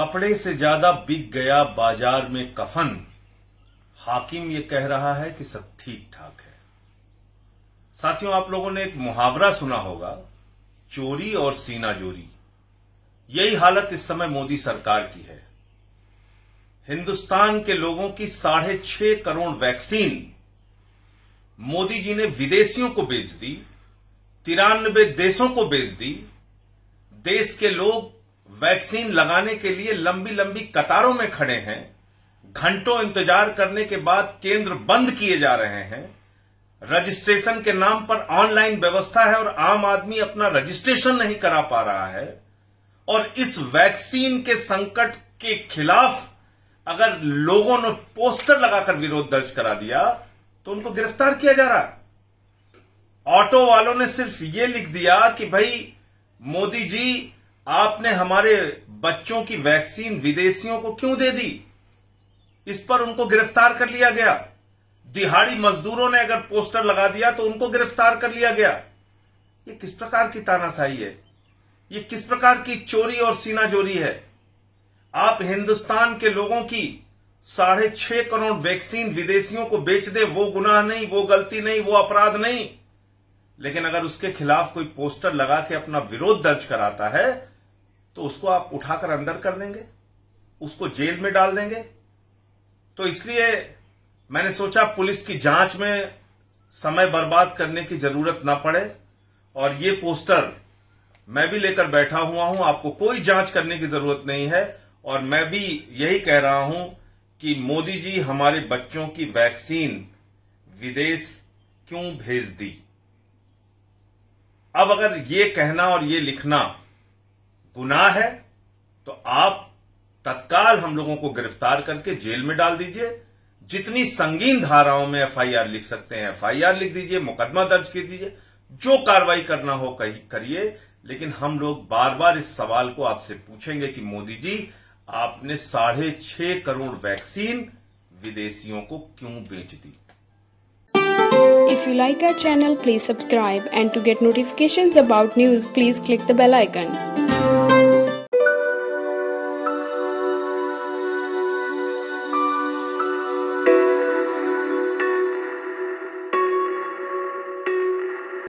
कपड़े से ज़्यादा बिक गया बाज़ार में कफन। हाकिम ये कह रहा है कि सब ठीक ठाक है। साथियों, आप लोगों ने एक मुहावरा सुना होगा, चोरी और सीना जोरी यही हालत इस समय मोदी सरकार की है। हिंदुस्तान के लोगों की साढ़े छह करोड़ वैक्सीन। मोदी जी ने विदेशियों को बेच दी, तिरानबे देशों को बेच दी। देश के लोग वैक्सीन लगाने के लिए लंबी लंबी कतारों में खड़े हैं, घंटों इंतज़ार करने के बाद केंद्र बंद किए जा रहे हैं। रजिस्ट्रेशन के नाम पर ऑनलाइन व्यवस्था है और आम आदमी अपना रजिस्ट्रेशन नहीं करा पा रहा है। और इस वैक्सीन के संकट के खिलाफ अगर लोगों ने पोस्टर लगाकर विरोध दर्ज करा दिया तो उनको गिरफ़्तार किया जा रहा ऑटो वालों ने सिर्फ़ ये लिख दिया कि भाई, मोदी जी आपने हमारे बच्चों की वैक्सीन विदेशियों को क्यों दे दी? इस पर उनको गिरफ़्तार कर लिया गया। दिहाड़ी मजदूरों ने अगर पोस्टर लगा दिया तो उनको गिरफ़्तार कर लिया गया। ये किस प्रकार की तानाशाही है? ये किस प्रकार की चोरी और सीनाजोरी है? आप हिंदुस्तान के लोगों की साढ़े छह करोड़ वैक्सीन विदेशियों को बेच दे, वो गुनाह नहीं, वो गलती नहीं, वो अपराध नहीं। लेकिन अगर उसके खिलाफ कोई पोस्टर लगा के अपना विरोध दर्ज कराता है तो उसको आप उठाकर अंदर कर देंगे, उसको जेल में डाल देंगे। तो इसलिए मैंने सोचा पुलिस की जाँच में समय बर्बाद करने की ज़रूरत ना पड़े और ये पोस्टर मैं भी लेकर बैठा हुआ हूँ, आपको कोई जाँच करने की ज़रूरत नहीं है और मैं भी यही कह रहा हूँ कि मोदी जी हमारे बच्चों की वैक्सीन विदेश क्यों भेज दी? अब अगर ये कहना और ये लिखना गुनाह है तो आप तत्काल हम लोगों को गिरफ़्तार करके जेल में डाल दीजिए। जितनी संगीन धाराओं में एफआईआर लिख सकते हैं एफआईआर लिख दीजिए मुकदमा दर्ज कर दीजिए। जो कार्रवाई करना हो कहीं करिए लेकिन हम लोग बार बार इस सवाल को आपसे पूछेंगे कि मोदी जी आपने साढ़े छह करोड़ वैक्सीन विदेशियों को क्यों बेच दी? If you like our please subscribe. And to get notifications about news, please click the bell icon.